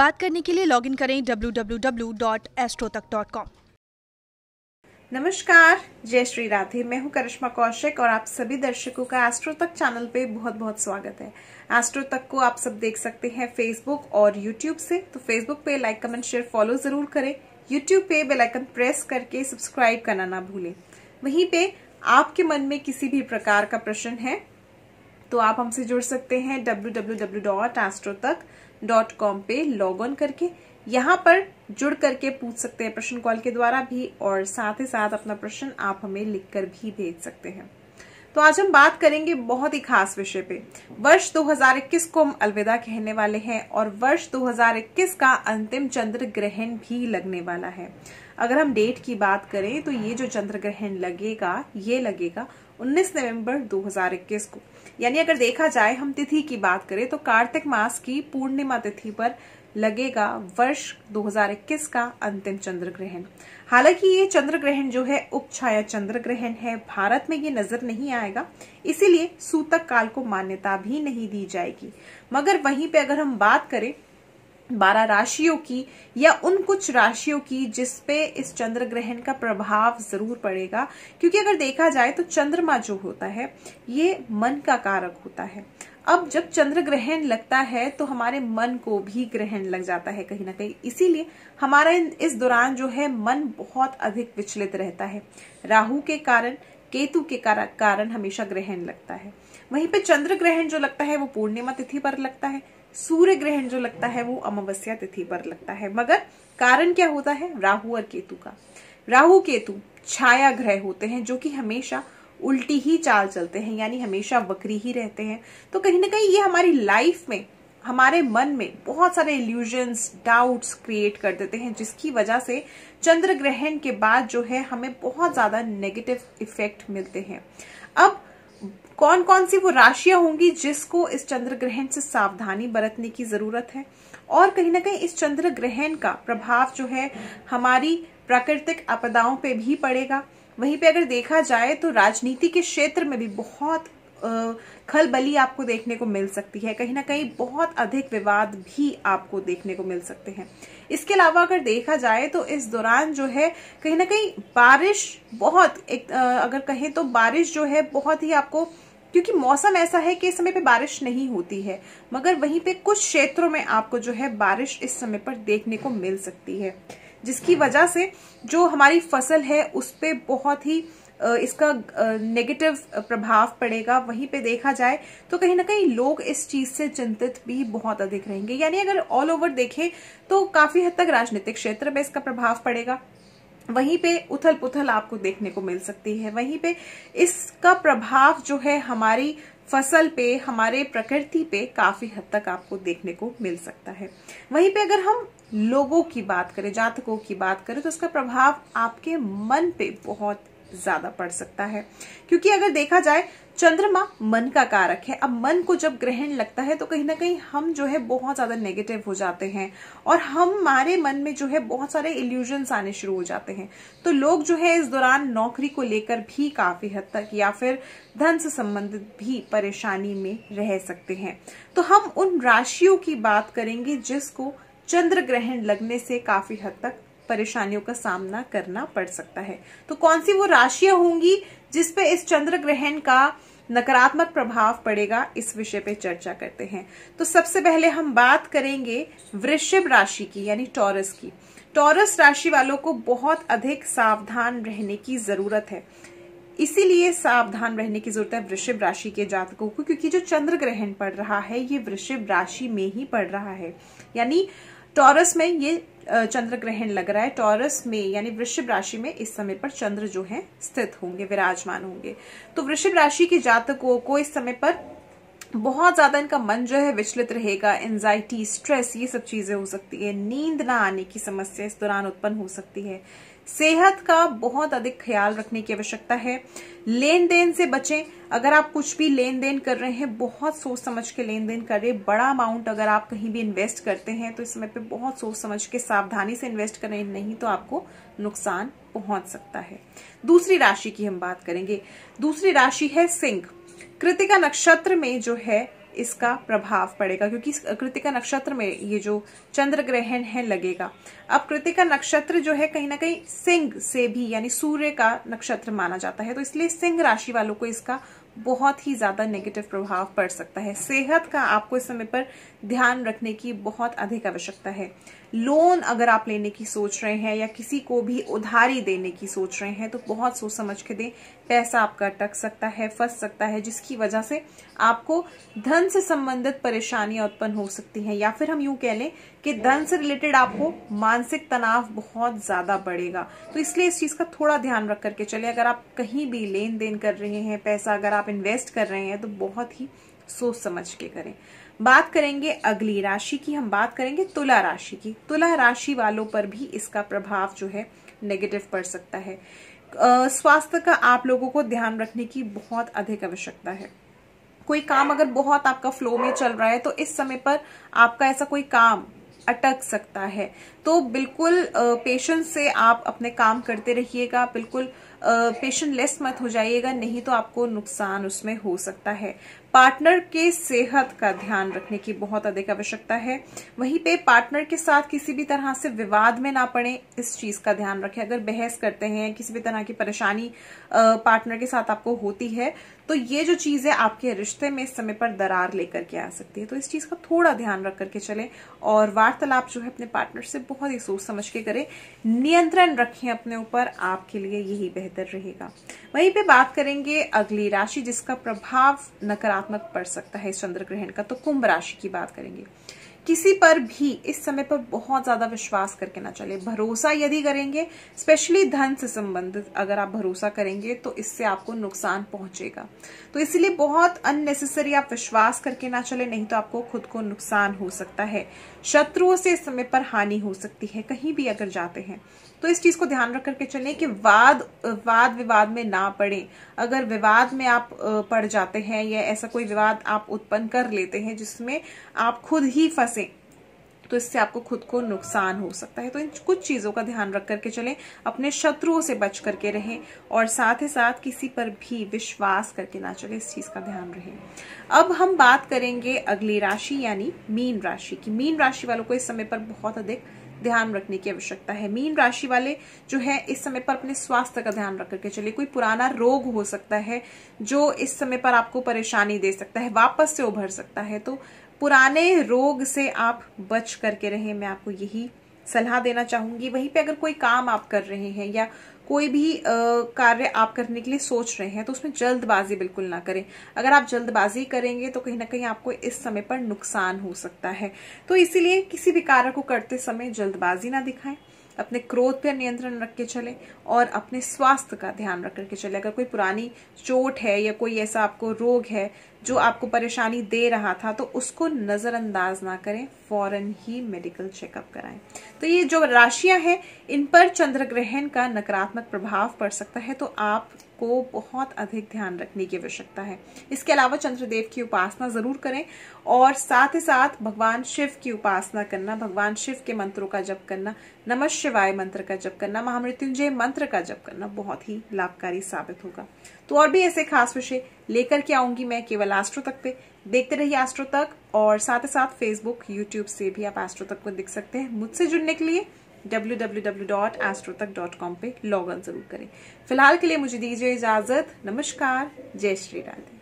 बात करने के लिए लॉगिन करें www.astrotak.com नमस्कार, जय श्री राधे। मैं हूँ करिश्मा कौशिक और आप सभी दर्शकों का एस्ट्रो तक चैनल पे बहुत बहुत स्वागत है। एस्ट्रो तक को आप सब देख सकते हैं फेसबुक और यूट्यूब से। तो फेसबुक पे लाइक कमेंट शेयर फॉलो ज़रूर करें। यूट्यूब पे बेल आइकन प्रेस करके सब्सक्राइब करना ना भूलें। वहीं पे आपके मन में किसी भी प्रकार का प्रश्न है तो आप हमसे जुड़ सकते हैं www.astrotak.com पे लॉग ऑन करके यहाँ पर जुड़ करके पूछ सकते हैं प्रश्न कॉल के द्वारा भी और साथ ही साथ अपना प्रश्न आप हमें लिखकर भी भेज सकते हैं। तो आज हम बात करेंगे बहुत ही खास विषय पे। वर्ष 2021 को हम अलविदा कहने वाले हैं और वर्ष 2021 का अंतिम चंद्र ग्रहण भी लगने वाला है। अगर हम डेट की बात करें तो ये जो चंद्र ग्रहण लगेगा, ये लगेगा 19 नवंबर 2021 को। यानी अगर देखा जाए हम तिथि की बात करें तो कार्तिक मास की पूर्णिमा तिथि पर लगेगा वर्ष 2021 का अंतिम चंद्र ग्रहण हालाँकि ये चंद्र ग्रहण जो है, उपछाया चंद्र ग्रहण है। भारत में ये नज़र नहीं आएगा, इसीलिए सूतक काल को मान्यता भी नहीं दी जाएगी। मगर वहीं पे अगर हम बात करें, बारह राशियों की या उन कुछ राशियों की जिसपे इस चंद्र ग्रहण का प्रभाव ज़रूर पड़ेगा, क्योंकि अगर देखा जाए तो चंद्रमा जो होता है, ये मन का कारक होता है। अब जब चंद्र ग्रहण लगता है तो हमारे मन को भी ग्रहण लग जाता है कहीं ना कहीं। इसीलिए हमारा इस दौरान जो है, मन बहुत अधिक विचलित रहता है। राहु के कारण, केतु के कारण हमेशा ग्रहण लगता है। वहीं पे चंद्र ग्रहण जो लगता है, वो पूर्णिमा तिथि पर लगता है। सूर्य ग्रहण जो लगता है, वो अमावस्या तिथि पर लगता है। मगर कारण क्या होता है? राहु और केतु का। राहु, केतु छाया ग्रह होते हैं, जो कि हमेशा उल्टी ही चाल चलते हैं, यानी हमेशा वक्री ही रहते हैं। तो कहीं ना कहीं ये हमारी लाइफ में, हमारे मन में बहुत सारे इल्यूजन्स डाउट्स क्रिएट कर देते हैं, जिसकी वजह से चंद्र ग्रहण के बाद जो है हमें बहुत ज़्यादा नेगेटिव इफ़ेक्ट मिलते हैं। अब कौन कौन सी वो राशियाँ होंगी जिसको इस चंद्र ग्रहण से सावधानी बरतने की ज़रूरत है? और कहीं ना कहीं इस चंद्र ग्रहण का प्रभाव जो है हमारी प्राकृतिक आपदाओं पे भी पड़ेगा। वहीं पे अगर देखा जाए तो राजनीति के क्षेत्र में भी बहुत खलबली आपको देखने को मिल सकती है। कहीं ना कहीं बहुत अधिक विवाद भी आपको देखने को मिल सकते हैं। इसके अलावा अगर देखा जाए तो इस दौरान जो है, कहीं ना कहीं बारिश बहुत एक अगर कहें तो बारिश जो है बहुत ही आपको, क्योंकि मौसम ऐसा है कि इस समय पे बारिश नहीं होती है, मगर वहीं पे कुछ क्षेत्रों में आपको जो है बारिश इस समय पर देखने को मिल सकती है। जिसकी वजह से जो हमारी फ़सल है, उस पर बहुत ही इसका नेगेटिव प्रभाव पड़ेगा। वहीं पे देखा जाए तो कहीं ना कहीं लोग इस चीज़ से चिंतित भी बहुत अधिक रहेंगे। यानी अगर ऑल ओवर देखें तो काफ़ी हद तक राजनीतिक क्षेत्र में इसका प्रभाव पड़ेगा। वहीं पे उथल पुथल आपको देखने को मिल सकती है। वहीं पे इसका प्रभाव जो है हमारी फ़सल पे, हमारे प्रकृति पे काफ़ी हद तक आपको देखने को मिल सकता है। वहीं पे अगर हम लोगों की बात करें, जातकों की बात करें तो इसका प्रभाव आपके मन पे बहुत ज़्यादा पड़ सकता है। क्योंकि अगर देखा जाए, चंद्रमा मन का कारक है। अब मन को जब ग्रहण लगता है तो कहीं ना कहीं हम जो है बहुत ज़्यादा नेगेटिव हो जाते हैं और हमारे मन में जो है बहुत सारे इल्यूजन्स आने शुरू हो जाते हैं। तो लोग जो है इस दौरान नौकरी को लेकर भी काफ़ी हद तक या फिर धन से संबंधित भी परेशानी में रह सकते हैं। तो हम उन राशियों की बात करेंगे जिसको चंद्र ग्रहण लगने से काफ़ी हद तक परेशानियों का सामना करना पड़ सकता है। तो कौन सी वो राशियाँ होंगी जिसपे इस चंद्र ग्रहण का नकारात्मक प्रभाव पड़ेगा, इस विषय पे चर्चा करते हैं। तो सबसे पहले हम बात करेंगे वृश्चिक राशि की, यानी टॉरस की। टॉरस राशि वालों को बहुत अधिक सावधान रहने की ज़रूरत है। इसीलिए सावधान रहने की ज़रूरत है वृषभ राशि के जातकों को, क्योंकि जो चंद्र ग्रहण पड़ रहा है, ये वृषभ राशि में ही पड़ रहा है। यानी टॉरस में ये चंद्र ग्रहण लग रहा है। टॉरस में, यानी वृषभ राशि में इस समय पर चंद्र जो है, स्थित होंगे, विराजमान होंगे। तो वृषभ राशि के जातकों को इस समय पर बहुत ज़्यादा इनका मन जो है विचलित रहेगा। एंजाइटी स्ट्रेस ये सब चीज़ें हो सकती है। नींद ना आने की समस्या इस दौरान उत्पन्न हो सकती है। सेहत का बहुत अधिक ख्याल रखने की आवश्यकता है। लेन देन से बचें। अगर आप कुछ भी लेन देन कर रहे हैं, बहुत सोच समझ के लेन देन कर बड़ा अमाउंट अगर आप कहीं भी इन्वेस्ट करते हैं तो इस समय पे बहुत सोच समझ के सावधानी से इन्वेस्ट करें नहीं तो आपको नुकसान पहुँच सकता है। दूसरी राशि की हम बात करेंगे। दूसरी राशि है सिंह। कृतिका नक्षत्र में जो है इसका प्रभाव पड़ेगा, क्योंकि कृतिका नक्षत्र में ये जो चंद्र ग्रहण है लगेगा। अब कृतिका नक्षत्र जो है कहीं ना कहीं सिंह से भी, यानी सूर्य का नक्षत्र माना जाता है तो इसलिए सिंह राशि वालों को इसका बहुत ही ज़्यादा नेगेटिव प्रभाव पड़ सकता है। सेहत का आपको इस समय पर ध्यान रखने की बहुत अधिक आवश्यकता है। लोन अगर आप लेने की सोच रहे हैं या किसी को भी उधारी देने की सोच रहे हैं तो बहुत सोच समझ के दें। पैसा आपका अटक सकता है, फंस सकता है, जिसकी वजह से आपको धन से संबंधित परेशानियाँ उत्पन्न हो सकती हैं, या फिर हम यूँ कह लें कि धन से रिलेटेड आपको मानसिक तनाव बहुत ज़्यादा बढ़ेगा। तो इसलिए इस चीज़ का थोड़ा ध्यान रख करके चले। अगर आप कहीं भी लेन देन कर रहे हैं, पैसा अगर आप इन्वेस्ट कर रहे हैं तो बहुत ही सोच समझ के करें। बात करेंगे अगली राशि की, हम बात करेंगे तुला राशि की। तुला राशि वालों पर भी इसका प्रभाव जो है नेगेटिव पड़ सकता है। स्वास्थ्य का आप लोगों को ध्यान रखने की बहुत अधिक आवश्यकता है। कोई काम अगर बहुत आपका फ्लो में चल रहा है तो इस समय पर आपका ऐसा कोई काम अटक सकता है। तो बिल्कुल पेशेंस से आप अपने काम करते रहिएगा, बिल्कुल पेशेंट लेस मत हो जाइएगा, नहीं तो आपको नुकसान उसमें हो सकता है। पार्टनर के सेहत का ध्यान रखने की बहुत अधिक आवश्यकता है। वहीं पे पार्टनर के साथ किसी भी तरह से विवाद में ना पड़े, इस चीज़ का ध्यान रखें। अगर बहस करते हैं, किसी भी तरह की परेशानी पार्टनर के साथ आपको होती है तो ये जो चीज़ है आपके रिश्ते में समय पर दरार लेकर के आ सकती है। तो इस चीज़ का थोड़ा ध्यान रख करके चले और वार्तालाप जो है अपने पार्टनर से बहुत ही सोच समझ के करें। नियंत्रण रखें अपने ऊपर, आपके लिए यही बेहतर रहेगा। वहीं पे बात करेंगे अगली राशि जिसका प्रभाव नकारात्मक पड़ सकता है इस चंद्र ग्रहण का तो कुंभ राशि की बात करेंगे। किसी पर भी इस समय पर बहुत ज़्यादा विश्वास करके ना चले। भरोसा यदि करेंगे स्पेशली धन से संबंधित अगर आप भरोसा करेंगे तो इससे आपको नुकसान पहुंचेगा। तो इसलिए बहुत अननेसेसरी आप विश्वास करके ना चले, नहीं तो आपको खुद को नुकसान हो सकता है। शत्रुओं से इस समय पर हानि हो सकती है, कहीं भी अगर जाते हैं। तो इस चीज़ को ध्यान रख करके चलें कि वाद वाद विवाद में ना पड़े। अगर विवाद में आप पड़ जाते हैं या ऐसा कोई विवाद आप उत्पन्न कर लेते हैं जिसमें आप खुद ही फंसे तो इससे आपको खुद को नुकसान हो सकता है। तो इन कुछ चीज़ों का ध्यान रख करके चलें, अपने शत्रुओं से बच करके रहें, और साथ ही साथ किसी पर भी विश्वास करके ना चले, इस चीज़ का ध्यान रहे। अब हम बात करेंगे अगली राशि, यानी मीन राशि की। मीन राशि वालों को इस समय पर बहुत अधिक ध्यान रखने की आवश्यकता है। मीन राशि वाले जो है, इस समय पर अपने स्वास्थ्य का ध्यान रख करके चलिए कोई पुराना रोग हो सकता है, जो इस समय पर आपको परेशानी दे सकता है, वापस से उभर सकता है। तो पुराने रोग से आप बच करके रहें। मैं आपको यही सलाह देना चाहूँगी। वहीं पे अगर कोई काम आप कर रहे हैं या कोई भी कार्य आप करने के लिए सोच रहे हैं तो उसमें जल्दबाजी बिल्कुल ना करें। अगर आप जल्दबाजी करेंगे तो कहीं ना कहीं आपको इस समय पर नुकसान हो सकता है। तो इसीलिए किसी भी कार्य को करते समय जल्दबाजी ना दिखाएँ। अपने क्रोध पर नियंत्रण रख के चले और अपने स्वास्थ्य का ध्यान रख के चले। अगर कोई पुरानी चोट है या कोई ऐसा आपको रोग है जो आपको परेशानी दे रहा था तो उसको नजरअंदाज ना करें, फ़ौरन ही मेडिकल चेकअप कराएँ। तो ये जो राशियाँ हैं, इन पर चंद्र ग्रहण का नकारात्मक प्रभाव पड़ सकता है। तो आप को बहुत अधिक ध्यान रखने की आवश्यकता है। इसके अलावा चंद्रदेव की उपासना ज़रूर करें और साथ ही साथ भगवान शिव की उपासना करना, भगवान शिव के मंत्रों का जप करना, नमः शिवाय मंत्र का जप करना, महामृत्युंजय मंत्र का जप करना बहुत ही लाभकारी साबित होगा। तो और भी ऐसे खास विषय लेकर के आऊँगी मैं केवल एस्ट्रो तक पे। देखते रहिए एस्ट्रो तक और साथ ही साथ फेसबुक यूट्यूब से भी आप एस्ट्रो तक को देख सकते हैं। मुझसे जुड़ने के लिए www.astrotak.com पे लॉग इन ज़रूर करें। फ़िलहाल के लिए मुझे दीजिए इजाज़त। नमस्कार। जय श्री राधे।